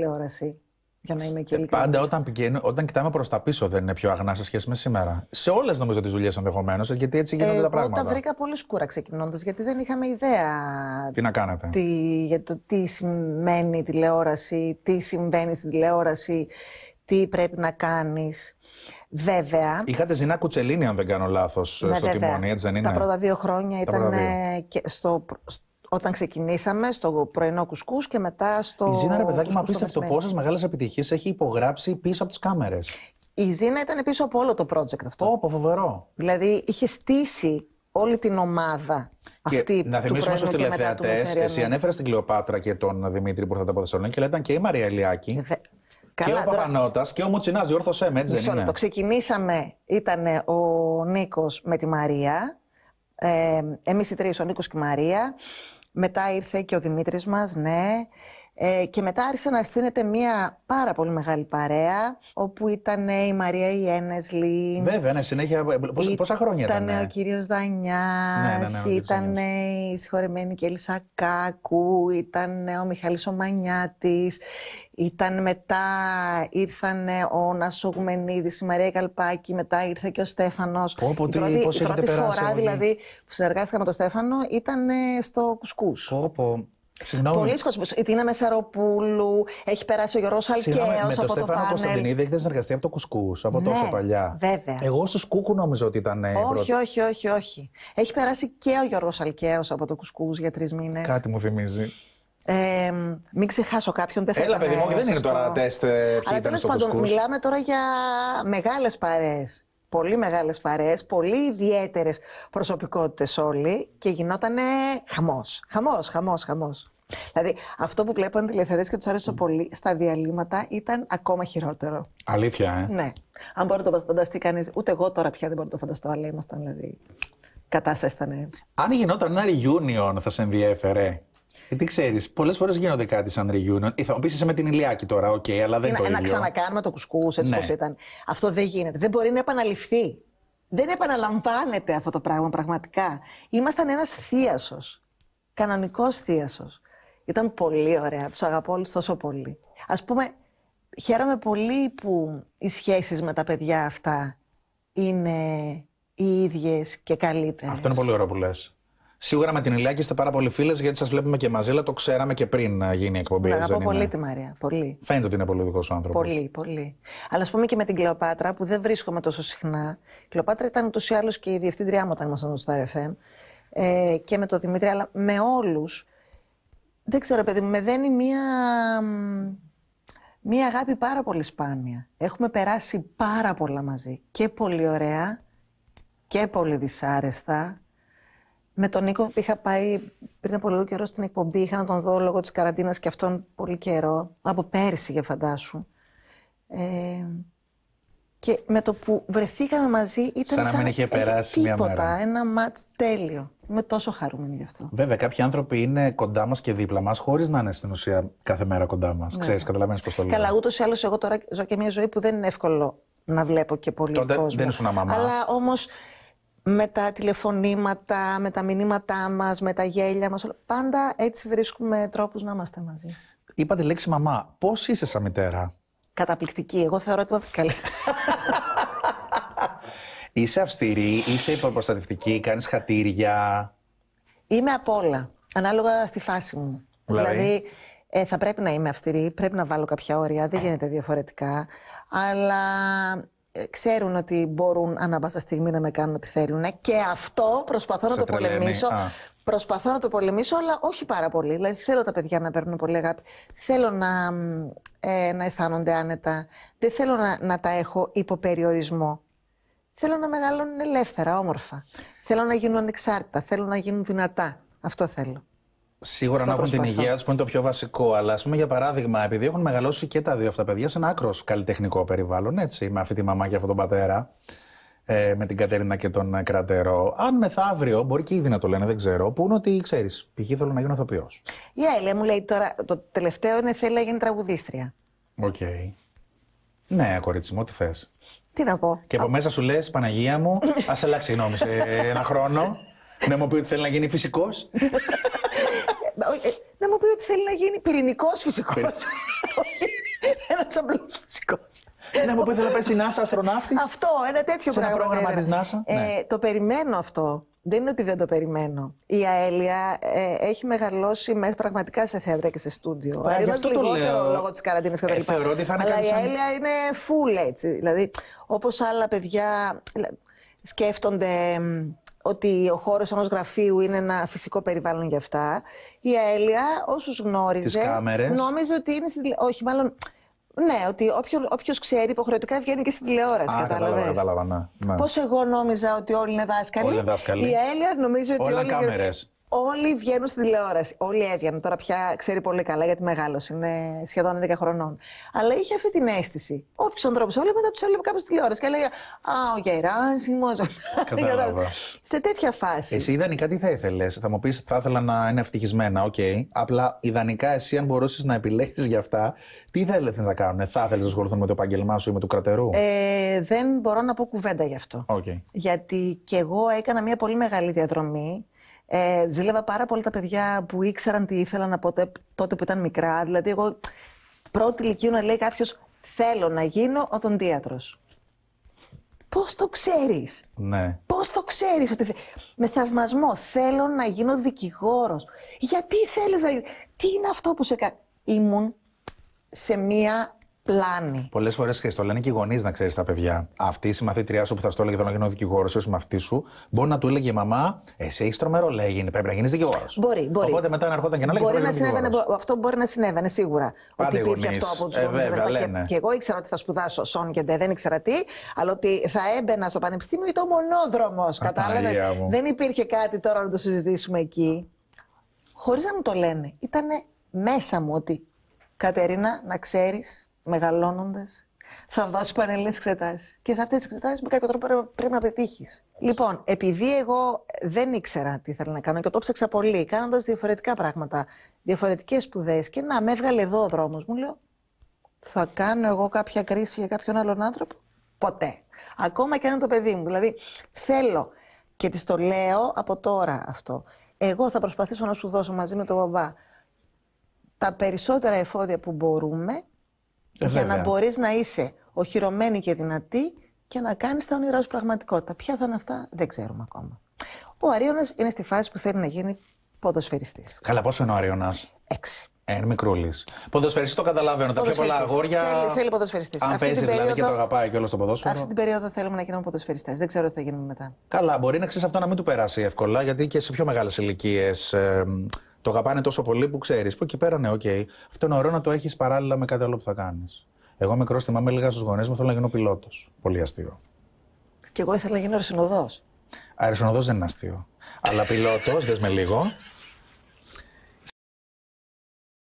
τηλεόραση. Για να είμαι και Ε, ειλικρινής. πάντα όταν, πηγαίνω, όταν κοιτάμε προς τα πίσω δεν είναι πιο αγνά σε σχέση με σήμερα. Σε όλες νομίζω τις δουλειές ενδεχομένως, γιατί έτσι γίνονται τα Εγώ πράγματα. τα βρήκα πολύ σκούρα ξεκινώντας, γιατί δεν είχαμε ιδέα Τι να κάνετε. τι, για το τι σημαίνει η τηλεόραση, τι συμβαίνει στην τηλεόραση, τι πρέπει να κάνεις. Βέβαια, Είχατε Ζηνά Κουτσελίνη, αν δεν κάνω λάθος, ναι, στο βέβαια, τιμόνι, έτσι δεν είναι; τα πρώτα δύο χρόνια Τα ήταν πρώτα δύο. ε, και στο, σ- όταν ξεκινήσαμε στο πρωινό κουσκούς και μετά στο Η Ζήνα, ρε παιδάκι, μου κουσκούς το απίστευτο μεσημέρι. πόσες μεγάλες επιτυχίες έχει υπογράψει πίσω από τις κάμερες. Η Ζήνα ήταν πίσω από όλο το project αυτό. Όπο, φοβερό. Δηλαδή είχε στήσει όλη την ομάδα αυτή και να του θυμίσουμε στους πρωινού και μετά του τηλεθεατές, μεσημεριανού. εσύ ανέφερες την Κλεοπάτρα και τον Δημήτρη που ήρθατε από Θεσσαλονίκη, αλλά ήταν και η Μαρία Ελιάκη. Και βε- Και Καλά, ο τώρα, Παπανότα και ο Μουτσινά, διόρθωσέ με, έτσι μισό δεν είναι. λεπτό. Ξεκινήσαμε, ήταν ο Νίκος με τη Μαρία, ε, εμείς οι τρεις, ο Νίκος και η Μαρία. Μετά ήρθε και ο Δημήτρης μας, ναι. Ε, και μετά άρχισε να στείνεται μια πάρα πολύ μεγάλη παρέα, όπου ήταν η Μαρία η Ένεσλη, Βέβαια, ναι, συνέχεια. Πόσα, πόσα χρόνια ήταν. Ήταν ο κύριος Δανιάς, Ναι, ναι, ναι, ο κύριος ήταν η συγχωρεμένη Κέλισσα Κάκου, ήταν ο Μιχάλης ο Μανιάτης, ήταν μετά, ήρθαν ο Νάσο Γουμενίδης, η Μαρία Καλπάκη, μετά ήρθε και ο Στέφανος. Πω, πω, η τι- πρώτη, πώς η έχετε πρώτη περάσει φορά όλοι. δηλαδή που συνεργάστηκα με τον Στέφανο ήταν ε, στο Κουσκούς. Πω, πω. Συγγνώμη. Πολλοί κόσμοι. Η Τίνα Μεσαροπούλου, έχει περάσει ο Γιώργος Συγγνώμη, με Αλκαίος τον από το Στέφανο πάνελ. Κωνσταντινίδη έχετε συνεργαστεί από το κουσκούς, από Ναι, τόσο παλιά. βέβαια. Εγώ στου κούκου νόμιζα ότι ήταν. ε, Όχι, πρώτη. όχι, όχι, όχι. Έχει περάσει και ο Γιώργος Αλκαίος από το Κουσκούς για τρεις μήνες. Κάτι μου θυμίζει. Ε, μην ξεχάσω κάποιον, δεν θα Έλα, ήταν, παιδί μου, ε, δεν είναι σωστό. τώρα τεστ ε, ποιοι Αλλά ήταν τέλος στο πάντων, κουσκούς. μιλάμε τώρα για μεγάλες παρέες. Πολύ μεγάλες παρέες, πολύ ιδιαίτερες προσωπικότητες όλοι και γινότανε χαμός. Χαμός, χαμός, χαμός. Δηλαδή, αυτό που βλέπουν οι τηλεθεατές και τους άρεσε πολύ στα διαλείμματα ήταν ακόμα χειρότερο. Αλήθεια, ε; Ναι. Αν μπορεί να το φανταστεί κανείς, ούτε εγώ τώρα πια δεν μπορώ να το φανταστώ, αλλά ήμασταν δηλαδή. Η κατάσταση ήταν. Αν γινόταν ένα reunion, θα σε ενδιέφερε; Γιατί ξέρεις, πολλές φορές γίνονται κάτι σαν reunion. Ε, Θα μου πεις είσαι με την Ηλιάκη τώρα, οκ, αλλά δεν είναι το να, να ίδιο. ξανακάνουμε το κουσκούς έτσι Ναι. πως ήταν. Αυτό δεν γίνεται. Δεν μπορεί να επαναληφθεί. Δεν επαναλαμβάνεται αυτό το πράγμα πραγματικά. Ήμασταν ένας θίασος. Κανονικός θίασος. Ήταν πολύ ωραία. Τους αγαπώ όλους τόσο πολύ. Ας πούμε, χαίρομαι πολύ που οι σχέσεις με τα παιδιά αυτά είναι οι ίδιες και καλύτερες. Αυτό είναι πολύ ωραίο που λες. Σίγουρα με την Ηλιάκη είστε πάρα πολύ φίλες γιατί σας βλέπουμε και μαζί, αλλά το ξέραμε και πριν να γίνει η εκπομπή. Την έτσι αγαπώ δεν είναι; πολύ τη Μαρία. Πολύ. Φαίνεται ότι είναι πολύ δικό σου άνθρωπος. Πολύ, πολύ. Αλλά ας πούμε και με την Κλεοπάτρα που δεν βρίσκομαι τόσο συχνά. Η Κλεοπάτρα ήταν ούτως ή άλλως και η διευθύντριά μου όταν ήμασταν στο RFM. Ε, και με τον Δημήτρη, αλλά με όλους. Δεν ξέρω, παιδί μου, με δένει μία, μ, μία αγάπη πάρα πολύ σπάνια. Έχουμε περάσει πάρα πολλά μαζί. Και πολύ ωραία και πολύ δυσάρεστα. Με τον Νίκο είχα πάει πριν από λίγο καιρό στην εκπομπή. Είχα να τον δω λόγω της καραντίνας και αυτόν πολύ καιρό. Από πέρσι, για φαντάσου. Ε, και με το που βρεθήκαμε μαζί ήταν Σαν να μην είχε περάσει μια τίποτα, μέρα. ένα μάτς τέλειο. Είμαι τόσο χαρούμενη γι' αυτό. Βέβαια, κάποιοι άνθρωποι είναι κοντά μας και δίπλα μας, χωρίς να είναι στην ουσία κάθε μέρα κοντά μας. Ξέρεις, καταλαβαίνεις πώς το λέω. Ναι. Καλά, ούτως ή άλλως εγώ τώρα ζω και μια ζωή που δεν είναι εύκολο να βλέπω και πολύ Τότε κόσμο. δεν ήσουν μαμά. Αλλά όμως με τα τηλεφωνήματα, με τα μηνύματά μας, με τα γέλια μας, πάντα έτσι βρίσκουμε τρόπους να είμαστε μαζί. Είπα τη λέξη μαμά. Πώς είσαι σαν μητέρα, Καταπληκτική. Εγώ θεωρώ ότι είμαι καλή. Είσαι αυστηρή, είσαι υποπροστατευτική, κάνεις χατήρια. Είμαι απ' όλα. Ανάλογα στη φάση μου. Δηλαδή; ε, θα πρέπει να είμαι αυστηρή, πρέπει να βάλω κάποια όρια, δεν γίνεται διαφορετικά. Αλλά ε, ξέρουν ότι μπορούν ανά πάσα στιγμή να με κάνουν ό,τι θέλουν. Και αυτό προσπαθώ να Σε το τρελαίνει. πολεμήσω. Α. Προσπαθώ να το πολεμήσω, αλλά όχι πάρα πολύ. Δηλαδή θέλω τα παιδιά να παίρνουν πολύ αγάπη. Θέλω να, μ, ε, να αισθάνονται άνετα. Δεν θέλω να, να τα έχω υποπεριορισμό. Θέλω να μεγαλώνουν ελεύθερα, όμορφα. Θέλω να γίνουν ανεξάρτητα. Θέλω να γίνουν δυνατά. Αυτό θέλω. Σίγουρα Αυτό να έχουν την προσπαθώ. υγεία τους που είναι το πιο βασικό. Αλλά ας πούμε για παράδειγμα, επειδή έχουν μεγαλώσει και τα δύο αυτά παιδιά σε ένα άκρος καλλιτεχνικό περιβάλλον, έτσι, με αυτή τη μαμά και αυτόν τον πατέρα, ε, με την Κατερίνα και τον ε, Κρατερό. Αν μεθαύριο, μπορεί και ήδη να το λένε, δεν ξέρω, που είναι ότι ξέρεις, π.χ. θέλω να γίνω ηθοποιός. Η Αέλια μου λέει τώρα, το τελευταίο είναι θέλει να γίνει τραγουδίστρια. ΟΚ. Ναι, κορίτσι μου, ό,τι θες. Τι να πω. Και από μέσα σου λες, Παναγία μου, ας αλλάξει γνώμη σε ένα χρόνο. Να μου πει ότι θέλει να γίνει φυσικός. Ε, ε, να μου πει ότι θέλει να γίνει πυρηνικός φυσικός. Όχι. Ένας απλός φυσικός. Είναι από που ήθελα να πάει στην NASA αστροναύτης; Αυτό, ένα τέτοιο Σε ένα πράγμα. πρόγραμμα θα ήθελα. της NASA, Ε, ναι. Το περιμένω αυτό. Δεν είναι ότι δεν το περιμένω. Η Αέλια ε, έχει μεγαλώσει με, πραγματικά σε θέατρα και σε στούντιο. Μα, Ο γι' Άρης αυτό το λιγότερο λέω. λόγω της καραντίνας κτλ. Ε, θεωρώ ότι θα είναι Αλλά κάτι η σαν- Αέλια είναι full έτσι. Δηλαδή, όπως άλλα παιδιά ε, σκέφτονται μ, ότι ο χώρος ενός γραφείου είναι ένα φυσικό περιβάλλον για αυτά. Η Αέλια, όσους γνώριζε, Τις κάμερες. νόμιζε ότι είναι στη τηλε- Όχι, μάλλον. Ναι, ότι όποιος ξέρει υποχρεωτικά βγαίνει και στη τηλεόραση. Α, κατάλαβα, κατάλαβες; κατάλαβα, ναι. ναι. Πώς εγώ νόμιζα ότι όλοι είναι δάσκαλοι; Όλοι είναι δάσκαλοι. Η Αέλια νομίζει ότι Όλα όλοι. Κάμερες. Όλοι βγαίνουν στη τηλεόραση. Όλοι έβγαιναν. Τώρα πια ξέρει πολύ καλά γιατί μεγάλος είναι σχεδόν 11 χρονών. Αλλά είχε αυτή την αίσθηση. Όποιο ανθρώπου έβλεπε, μετά τους έβλεπε κάποιος στη τηλεόραση και έλεγε Α, ο Γεράσιμο. Κατάλαβα. Σε τέτοια φάση. Εσύ ιδανικά τι θα ήθελες, θα μου πεις θα ήθελα να είναι ευτυχισμένα, οκ. Απλά ιδανικά εσύ, αν μπορούσες να επιλέξεις για αυτά, τι θα ήθελε να κάνουν, θα ήθελε να ασχοληθούν με το επάγγελμά σου ή με του Κρατερού; Ε, δεν μπορώ να πω κουβέντα γι' αυτό. Οκ. Γιατί και εγώ έκανα μια πολύ μεγάλη διαδρομή. Ε, ζήλευα πάρα πολύ τα παιδιά που ήξεραν τι ήθελαν από τότε, τότε που ήταν μικρά. Δηλαδή, εγώ πρώτη λυκείου να λέει κάποιος Θέλω να γίνω οδοντίατρος. Πώς το ξέρεις, Ναι. Πώς το ξέρεις ότι. θε- Με θαυμασμό θέλω να γίνω δικηγόρος. Γιατί θέλεις να. Τι είναι αυτό που σε κάνει. Ήμουν σε μία πλάνη. Πολλές φορές και στο λένε και οι γονείς να ξέρεις τα παιδιά. Αυτή η συμμαθήτριά σου που θα στο έλεγε θέλω να γίνω δικηγόρο, ή ο συμμαθητή σου, μπορεί να του έλεγε η μαμά, Εσύ έχεις τρομερό λέγει, πρέπει να γίνεις δικηγόρος. Μπορεί, μπορεί. Οπότε μετά να ερχόταν και να λέγει Μπορεί «Θέλω να γίνω συνέβαινε, δικηγόρος». αυτό μπορεί να συνέβαινε σίγουρα. Πάντα ότι οι υπήρχε γονείς. αυτό από τους Ε, γονείς. βέβαια, λένε. Και, εγώ ήξερα ότι θα σπουδάσω σόν και ντε, δεν ήξερα τι, αλλά ότι θα έμπαινα στο πανεπιστήμιο ή το μονόδρομος. Κατάλαβες; Παναγία μου. Δεν υπήρχε κάτι τώρα να το συζητήσουμε εκεί. Χωρίς να μου το λένε. Ήταν μέσα μου ότι Κατερίνα, να ξέρεις, μεγαλώνοντας, θα δώσει πανελληνίε εξετάσεις. Και σε αυτές τις εξετάσεις με κάποιο τρόπο πρέπει- πρέπει να πετύχεις. Λοιπόν, επειδή εγώ δεν ήξερα τι ήθελα να κάνω και το ψάξα πολύ, κάνοντας διαφορετικά πράγματα, διαφορετικές σπουδές, και να με έβγαλε εδώ ο δρόμος μου, λέω, θα κάνω εγώ κάποια κρίση για κάποιον άλλον άνθρωπο; Ποτέ. Ακόμα και αν είναι το παιδί μου. Δηλαδή, θέλω και της το λέω από τώρα αυτό. Εγώ θα προσπαθήσω να σου δώσω μαζί με τον μπαμπά τα περισσότερα εφόδια που μπορούμε Ε, για βέβαια. να μπορείς να είσαι οχυρωμένη και δυνατή και να κάνεις τα όνειρά σου πραγματικότητα. Ποια θα είναι αυτά δεν ξέρουμε ακόμα. Ο Αρίωνας είναι στη φάση που θέλει να γίνει ποδοσφαιριστής. Καλά, πόσο είναι ο Αριονά. Έξι. Ε, είναι μικρούλης. Ποδοσφαιριστής το καταλαβαίνω. Τα πιο πολλά Ποδοσφαιριστής. αγόρια. Θέλει- θέλει ποδοσφαιριστής. Αν Αυτή παίζει την δηλαδή και περίοδο- το αγαπάει και όλο στο ποδόσφαιρο. Αυτή την περίοδο θέλουμε να γίνουμε ποδοσφαιριστές. Δεν ξέρω τι θα γίνουμε μετά. Καλά, μπορεί να ξέρεις αυτό να μην του περάσει εύκολα, γιατί και σε πιο μεγάλες ηλικίες το αγαπάνε τόσο πολύ που ξέρεις. Που εκεί πέρα, ναι, οκ. Αυτό είναι ωραίο να το έχεις παράλληλα με κάτι άλλο που θα κάνεις. Εγώ μικρός θυμάμαι έλεγα στους γονείς μου θέλω να γίνω πιλότος. Πολύ αστείο. Και εγώ ήθελα να γίνω αεροσυνοδός. Αεροσυνοδός δεν είναι αστείο. Αλλά πιλότος, δες με λίγο.